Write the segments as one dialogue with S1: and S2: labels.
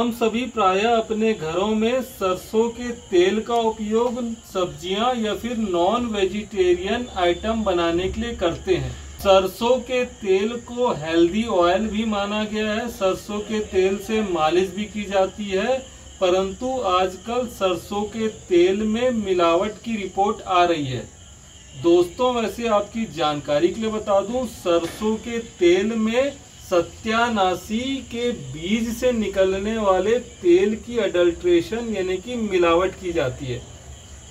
S1: हम सभी प्राय अपने घरों में सरसों के तेल का उपयोग, सब्ज़ियाँ या फिर नॉन वेजिटेरियन आइटम बनाने के लिए करते हैं। सरसों के तेल को हेल्दी ऑयल भी माना गया है। सरसों के तेल से मालिश भी की जाती है। परंतु आजकल सरसों के तेल में मिलावट की रिपोर्ट आ रही है। दोस्तों, वैसे आपकी जानकारी के लिए बता दूँ, सरसों के तेल में सत्यानाशी के बीज से निकलने वाले तेल की अडल्ट्रेशन यानी कि मिलावट की जाती है।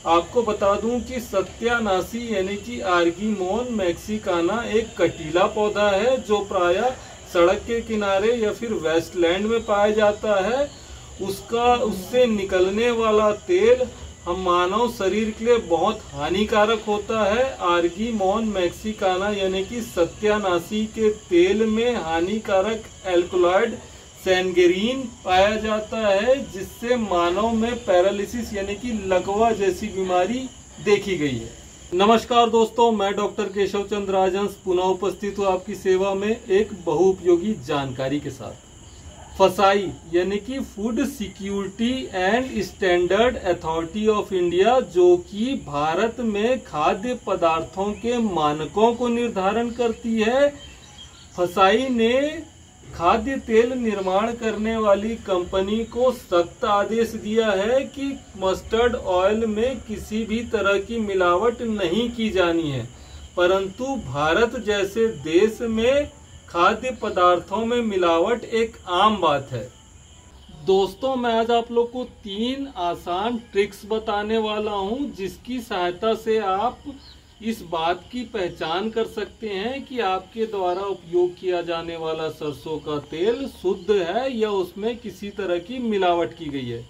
S1: आपको बता दूँ कि सत्यानाशी यानी कि आर्गीमोन मैक्सिकाना एक कटीला पौधा है जो प्राय सड़क के किनारे या फिर वेस्टलैंड में पाया जाता है। उसका, उससे निकलने वाला तेल हम मानव शरीर के लिए बहुत हानिकारक होता है। आर्गीमोन मैक्सिकाना यानी कि सत्यानाशी के तेल में हानिकारक एल्कोलॉइड सैनगेरीन पाया जाता है, जिससे मानव में पैरालिसिस यानी कि लकवा जैसी बीमारी देखी गई है। नमस्कार दोस्तों, मैं डॉक्टर केशव चंद्र राजंस पुनः उपस्थित हूँ आपकी सेवा में एक बहुउपयोगी जानकारी के साथ। फसाई, यानी कि food security and standard authority of India जो कि भारत में खाद्य पदार्थों के मानकों को निर्धारण करती है। फसाई ने खाद्य तेल निर्माण करने वाली कंपनी को सख्त आदेश दिया है कि मस्टर्ड ऑयल में किसी भी तरह की मिलावट नहीं की जानी है। परंतु भारत जैसे देश में खाद्य पदार्थों में मिलावट एक आम बात है। दोस्तों, मैं आज आप लोग को तीन आसान ट्रिक्स बताने वाला हूँ, जिसकी सहायता से आप इस बात की पहचान कर सकते हैं कि आपके द्वारा उपयोग किया जाने वाला सरसों का तेल शुद्ध है या उसमें किसी तरह की मिलावट की गई है।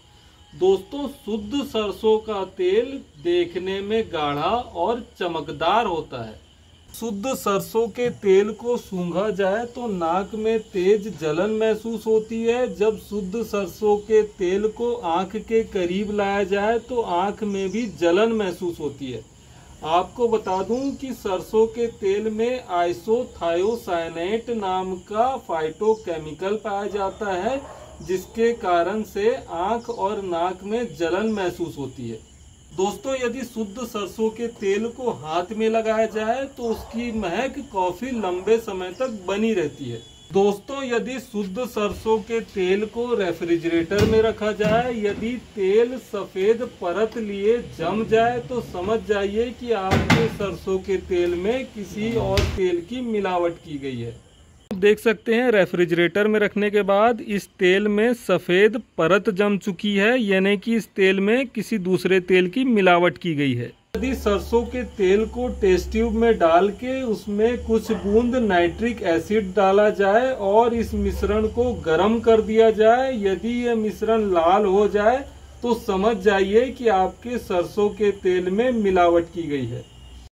S1: दोस्तों, शुद्ध सरसों का तेल देखने में गाढ़ा और चमकदार होता है। शुद्ध सरसों के तेल को सूंघा जाए तो नाक में तेज जलन महसूस होती है। जब शुद्ध सरसों के तेल को आँख के करीब लाया जाए तो आँख में भी जलन महसूस होती है। आपको बता दूँ कि सरसों के तेल में आइसोथायोसाइनेट नाम का फाइटोकेमिकल पाया जाता है, जिसके कारण से आँख और नाक में जलन महसूस होती है। दोस्तों, यदि शुद्ध सरसों के तेल को हाथ में लगाया जाए तो उसकी महक काफ़ी लंबे समय तक बनी रहती है। दोस्तों, यदि शुद्ध सरसों के तेल को रेफ्रिजरेटर में रखा जाए, यदि तेल सफ़ेद परत लिए जम जाए तो समझ जाइए कि आपके सरसों के तेल में किसी और तेल की मिलावट की गई है। देख सकते हैं, रेफ्रिजरेटर में रखने के बाद इस तेल में सफ़ेद परत जम चुकी है, यानी कि इस तेल में किसी दूसरे तेल की मिलावट की गई है। यदि सरसों के तेल को टेस्ट ट्यूब में डाल के उसमें कुछ बूंद नाइट्रिक एसिड डाला जाए और इस मिश्रण को गर्म कर दिया जाए, यदि यह मिश्रण लाल हो जाए तो समझ जाइए कि आपके सरसों के तेल में मिलावट की गई है।